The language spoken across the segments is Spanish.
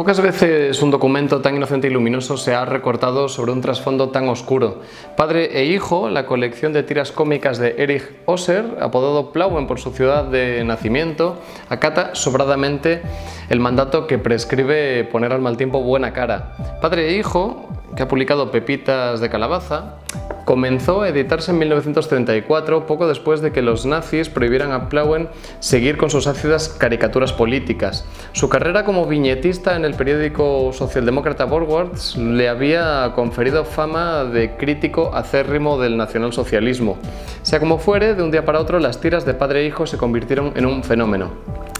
Pocas veces un documento tan inocente y luminoso se ha recortado sobre un trasfondo tan oscuro. Padre e hijo, la colección de tiras cómicas de Erich Osser, apodado Plauen por su ciudad de nacimiento, acata sobradamente el mandato que prescribe poner al mal tiempo buena cara. Padre e hijo, que ha publicado Pepitas de Calabaza, comenzó a editarse en 1934, poco después de que los nazis prohibieran a Plauen seguir con sus ácidas caricaturas políticas. Su carrera como viñetista en el periódico socialdemócrata Borwards le había conferido fama de crítico acérrimo del nacionalsocialismo. Sea como fuere, de un día para otro las tiras de padre e hijo se convirtieron en un fenómeno.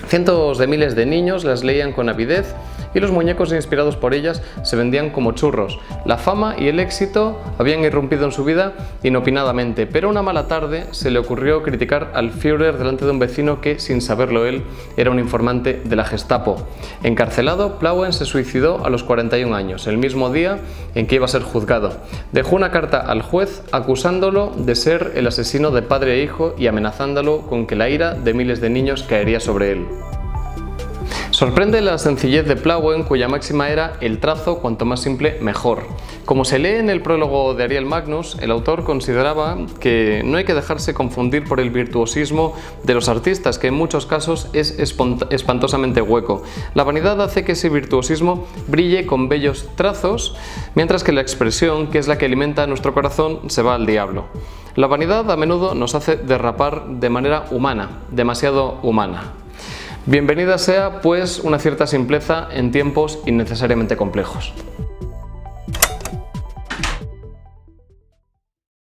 Cientos de miles de niños las leían con avidez y los muñecos inspirados por ellas se vendían como churros. La fama y el éxito habían irrumpido en su vida inopinadamente, pero una mala tarde se le ocurrió criticar al Führer delante de un vecino que, sin saberlo él, era un informante de la Gestapo. Encarcelado, Plauen se suicidó a los 41 años, el mismo día en que iba a ser juzgado. Dejó una carta al juez acusándolo de ser el asesino de padre e hijo y amenazándolo con que la ira de miles de niños caería sobre él. Sorprende la sencillez de Plauen, cuya máxima era el trazo cuanto más simple mejor. Como se lee en el prólogo de Ariel Magnus, el autor consideraba que no hay que dejarse confundir por el virtuosismo de los artistas, que en muchos casos es espantosamente hueco. La vanidad hace que ese virtuosismo brille con bellos trazos, mientras que la expresión, que es la que alimenta nuestro corazón, se va al diablo. La vanidad a menudo nos hace derrapar de manera humana, demasiado humana. Bienvenida sea, pues, una cierta simpleza en tiempos innecesariamente complejos.